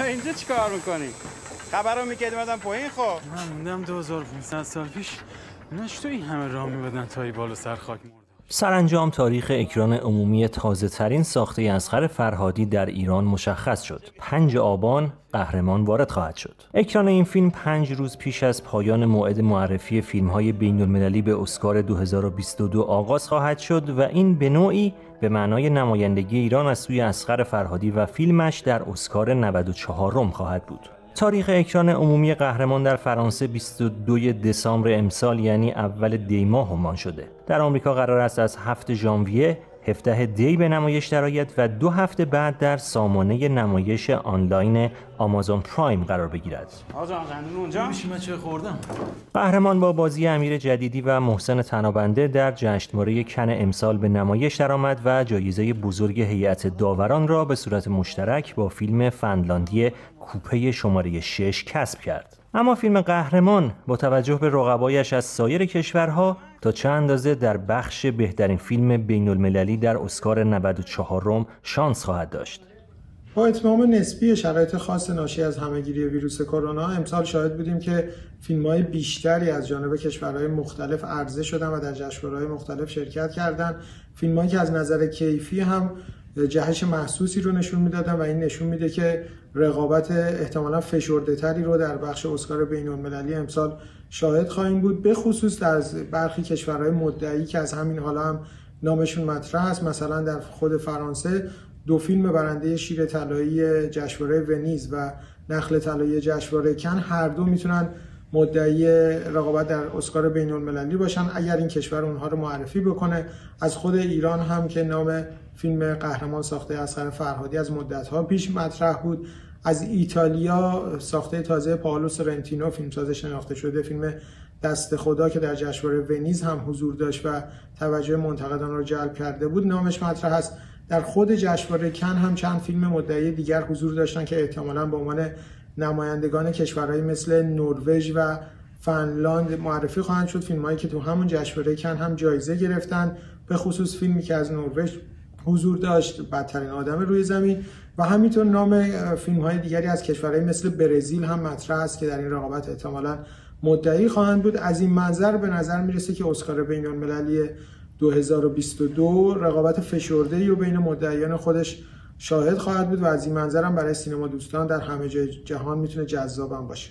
اینجا چی کار می‌کنی؟ خبر رو می‌کردی مدن پایین خب. من موندم 2500 سال پیش نش تو این همه راه میبدن تا ای بالا سر خاک مرده. سرانجام تاریخ اکران عمومی تازه ترین ساخته اسخر فرهادی در ایران مشخص شد. 5 آبان قهرمان وارد خواهد شد. اکران این فیلم پنج روز پیش از پایان موعد معرفی فیلم های بین المللی به اسکار 2022 آغاز خواهد شد و این به نوعی به معنای نمایندگی ایران از سوی اسخر فرهادی و فیلمش در اسکار 94 روم خواهد بود. تاریخ اکران عمومی قهرمان در فرانسه 22 دسامبر امسال یعنی اول دی ماه همان شده. در آمریکا قرار است از 7 ژانویه 17 دی به نمایش درآید و دو هفته بعد در سامانه نمایش آنلاین آمازون پرایم قرار بگیرد. اونجا من چه خوردم قهرمان با بازی امیر جدیدی و محسن تنابنده در جشنواره کن امسال به نمایش درآمد و جایزه بزرگ هیئت داوران را به صورت مشترک با فیلم فنلاندی کوپه شماره 6 کسب کرد. اما فیلم قهرمان با توجه به رقبایش از سایر کشورها تا چه اندازه در بخش بهترین فیلم بین المللی در اسکار 94 روم شانس خواهد داشت. با اتمام نسبی شرایط خاص ناشی از همهگیری ویروس کرونا امسال شاهد بودیم که فیلم های بیشتری از جانب کشورهای مختلف عرضه شدن و در جشنواره‌های مختلف شرکت کردند فیلمایی که از نظر کیفی هم جهش محسوسی رو نشون می‌دادن و این نشون میده که رقابت احتمالا فشرده تری رو در بخش اسکار بین المللی امسال شاهد خواهیم بود به خصوص در برخی کشورهای مدعی که از همین حالا هم نامشون مطرح است. مثلا در خود فرانسه دو فیلم برنده شیر طلایی جشنواره ونیز و نخل طلایی جشنواره کن هر دو می‌تونن مدعی رقابت در اسکار بین المللی باشن اگر این کشور اونها رو معرفی بکنه. از خود ایران هم که نام فیلم قهرمان ساخته اثر فرهادی از مدتها پیش مطرح بود. از ایتالیا ساخته تازه پائولو سورنتینو فیلمساز شناخته شده فیلم دست خدا که در جشنواره ونیز هم حضور داشت و توجه منتقدان رو جلب کرده بود نامش مطرح است. در خود جشنواره کن هم چند فیلم مدعی دیگر حضور داشتن که احتمالا به عنوان نمایندگان کشورهایی مثل نروژ و فنلاند معرفی خواهند شد. فیلمایی که تو همون جشنواره کن هم جایزه گرفتن. به خصوص فیلمی که از نروژ حضور داشت بدترین آدم روی زمین. و همینطور نام فیلم های دیگری از کشورهای مثل برزیل هم مطرح است که در این رقابت احتمالا مدعی خواهند بود. از این منظر به نظر می‌رسه که اسکار بین المللی 2022 رقابت فشرده و بین مدعیان خودش شاهد خواهد بود و از این منظر هم برای سینما دوستان در همه جای جهان می‌تونه جذابم باشه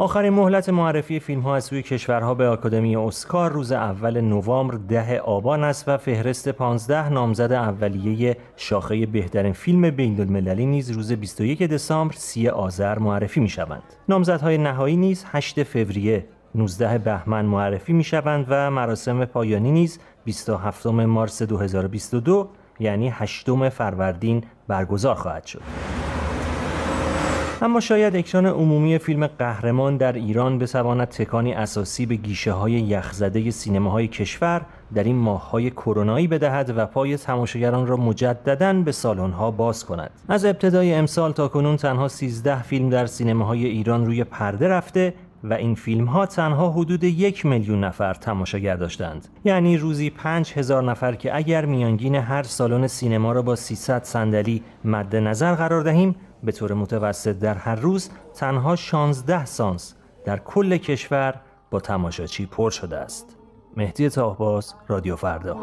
آخرین مهلت معرفی فیلم ها از سوی کشورها به آکادمی اسکار روز اول نوامبر ده آبان است و فهرست 15 نامزد اولیه شاخه بهترین فیلم بین المللی نیز روز 21 دسامبر 30 آذر معرفی می شوند. نامزدهای نهایی نیز 8 فوریه 19 بهمن معرفی می شوند و مراسم پایانی نیز 27 مارس 2022 یعنی 8 فروردین برگزار خواهد شد. اما شاید اکران عمومی فیلم قهرمان در ایران بتواند تکانی اساسی به گیشه های یخزده سینماهای کشور در این ماه های کرونایی بدهد و پای تماشاگران را مجددا به سالن ها باز کند. از ابتدای امسال تا کنون تنها 13 فیلم در سینماهای ایران روی پرده رفته و این فیلم ها تنها حدود یک میلیون نفر تماشاگر داشتند. یعنی روزی پنج هزار نفر که اگر میانگین هر سالن سینما را با 300 صندلی مد نظر قرار دهیم به طور متوسط در هر روز تنها 16 سانس در کل کشور با تماشاچی پر شده است. مهدی تاهباز رادیو فردا.